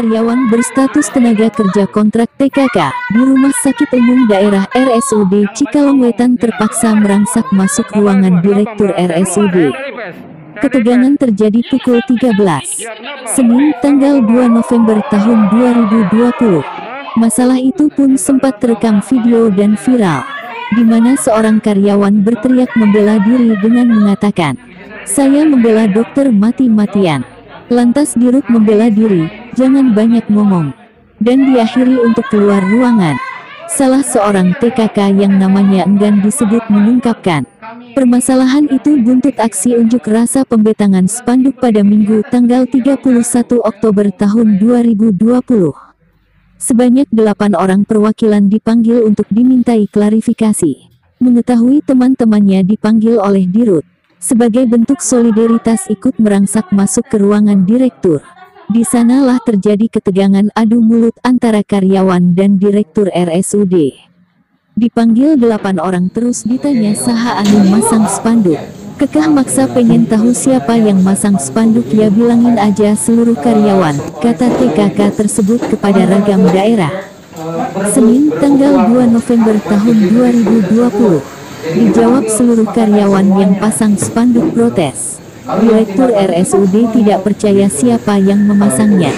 Karyawan berstatus tenaga kerja kontrak TKK di Rumah Sakit Umum Daerah RSUD Cikalongwetan terpaksa merangsak masuk ruangan Direktur RSUD. Ketegangan terjadi pukul 13. Senin tanggal 2 November tahun 2020. Masalah itu pun sempat terekam video dan viral, di mana seorang karyawan berteriak membela diri dengan mengatakan, saya membela dokter mati-matian. Lantas Dirut membela diri, jangan banyak ngomong. Dan diakhiri untuk keluar ruangan. Salah seorang TKK yang namanya enggan disebut mengungkapkan. Permasalahan itu buntut aksi unjuk rasa pembetangan spanduk pada Minggu tanggal 31 Oktober tahun 2020. Sebanyak delapan orang perwakilan dipanggil untuk dimintai klarifikasi. Mengetahui teman-temannya dipanggil oleh Dirut. Sebagai bentuk solidaritas ikut merangsak masuk ke ruangan direktur. Di sanalah terjadi ketegangan adu mulut antara karyawan dan direktur RSUD. Dipanggil delapan orang terus ditanya saha anu masang spanduk. Kekeh maksa pengen tahu siapa yang masang spanduk ya bilangin aja seluruh karyawan, kata TKK tersebut kepada ragam daerah. Senin tanggal 2 November tahun 2020. Dijawab seluruh karyawan yang pasang spanduk protes. Direktur RSUD tidak percaya siapa yang memasangnya.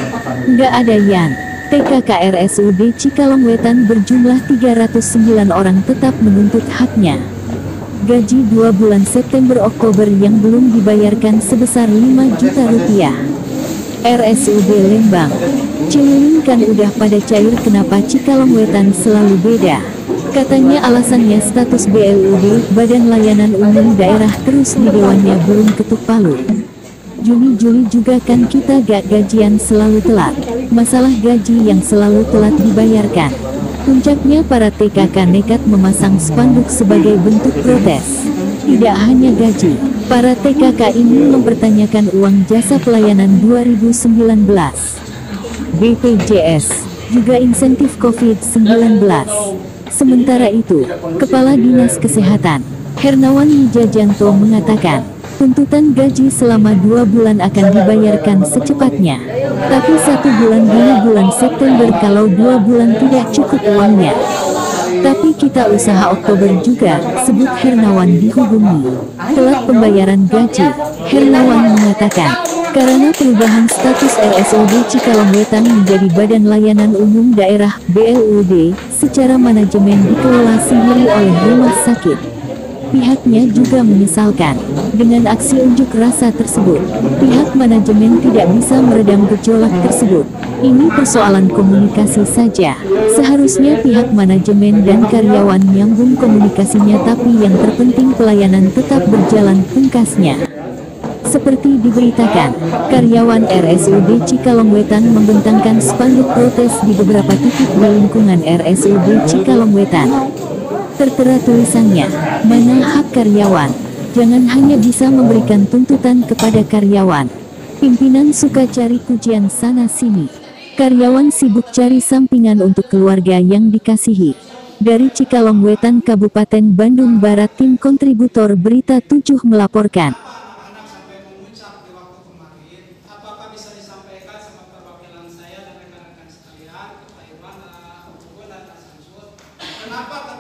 Nggak ada yang. TKK RSUD Cikalongwetan berjumlah 309 orang tetap menuntut haknya. Gaji dua bulan September-Oktober yang belum dibayarkan sebesar 5 juta rupiah. RSUD Lembang. Cililin kan udah pada cair kenapa Cikalongwetan selalu beda. Katanya alasannya status BLUD, Badan Layanan Umum Daerah terus di dewannya belum ketuk palu. Juni-Juli juga kan kita gak gajian selalu telat. Masalah gaji yang selalu telat dibayarkan. Puncaknya para TKK nekat memasang spanduk sebagai bentuk protes. Tidak hanya gaji, para TKK ini mempertanyakan uang jasa pelayanan 2019. BPJS, juga insentif COVID-19. Sementara itu, Kepala Dinas Kesehatan, Hernawan Wijajanto mengatakan, tuntutan gaji selama dua bulan akan dibayarkan secepatnya. Tapi satu bulan dulu bulan September kalau dua bulan tidak cukup uangnya. Tapi kita usaha Oktober juga, sebut Hernawan dihubungi. Telat pembayaran gaji, Hernawan mengatakan, karena perubahan status RSUD Cikalongwetan menjadi Badan Layanan Umum Daerah BLUD, secara manajemen dikelola sendiri oleh rumah sakit. Pihaknya juga menyesalkan, dengan aksi unjuk rasa tersebut, pihak manajemen tidak bisa meredam gejolak tersebut. Ini persoalan komunikasi saja. Seharusnya pihak manajemen dan karyawan nyambung komunikasinya tapi yang terpenting pelayanan tetap berjalan pungkasnya. Seperti diberitakan, karyawan RSUD Cikalongwetan membentangkan spanduk protes di beberapa titik di lingkungan RSUD Cikalongwetan. Tertera tulisannya, mana hak karyawan? Jangan hanya bisa memberikan tuntutan kepada karyawan. Pimpinan suka cari pujian sana-sini. Karyawan sibuk cari sampingan untuk keluarga yang dikasihi. Dari Cikalongwetan Kabupaten Bandung Barat Tim Kontributor Berita 7 melaporkan. Kenapa ketika